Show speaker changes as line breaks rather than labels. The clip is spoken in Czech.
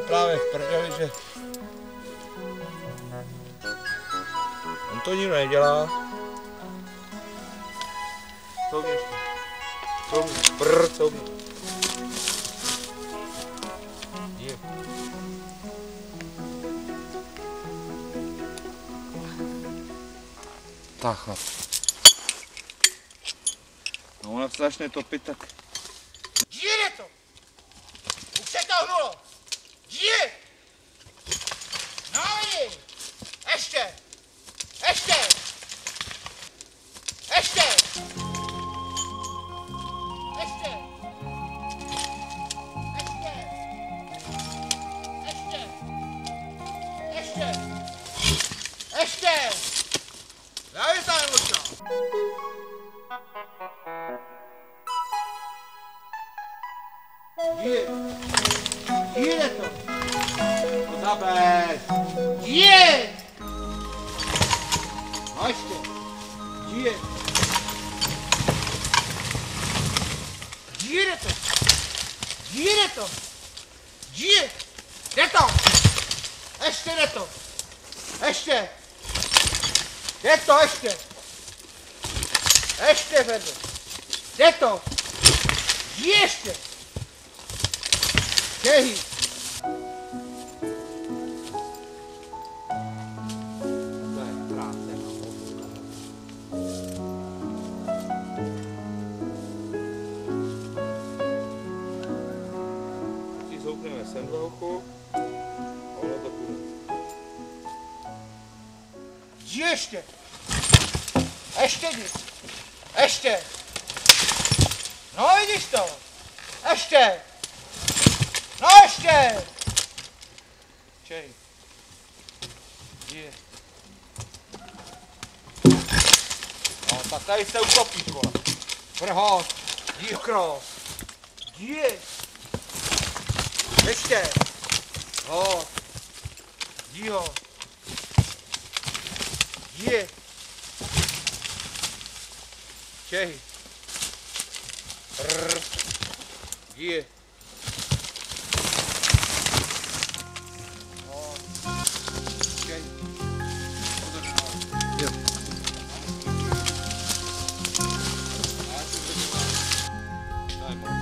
je právě v prdeli, že on to nikdo nedělá. Co mě? Co mě? Prr, co mě? Tak, chlap. No ona strašně topit, tak
Ještě! Ještě! Dávě tam možná! Je! Jede to!
to zabez.
Je! No ještě! Je! Jede to! Jede to! Je! to. Ještě. Je to ještě. Ještě vedle. Je to. Ještě.
Jehy. Zoukneme sem do oku.
Ještě! Ještě nic! Ještě! No vidíš to! Ještě! No ještě!
Čej. Je.
No tak tady se utopíš, vole. Vrhot, díkro. Je! Ještě! Hod. Dího. Yeah.
Cherry. Yeah. Oh, yeah.